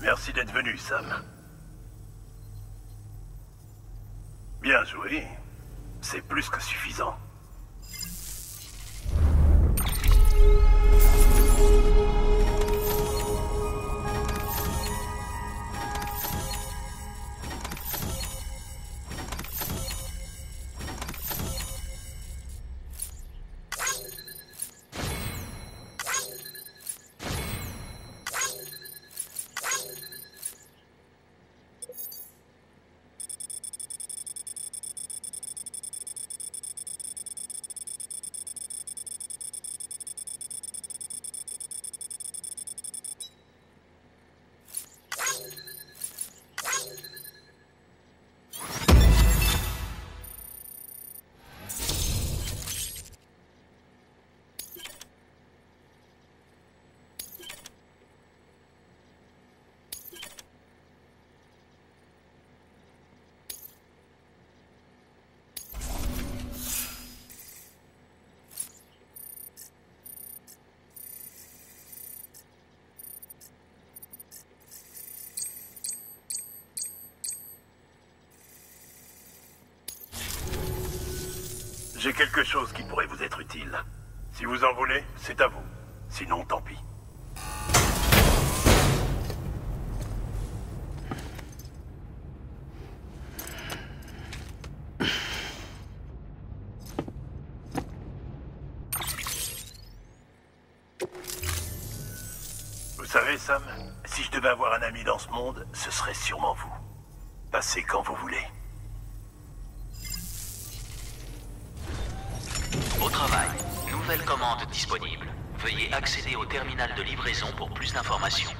Merci d'être venu, Sam. Bien joué. C'est plus que suffisant. J'ai quelque chose qui pourrait vous être utile. Si vous en voulez, c'est à vous. Sinon, tant pis. Vous savez, Sam, si je devais avoir un ami dans ce monde, ce serait sûrement vous. Passez quand vous voulez. Au travail, nouvelle commande disponible. Veuillez accéder au terminal de livraison pour plus d'informations.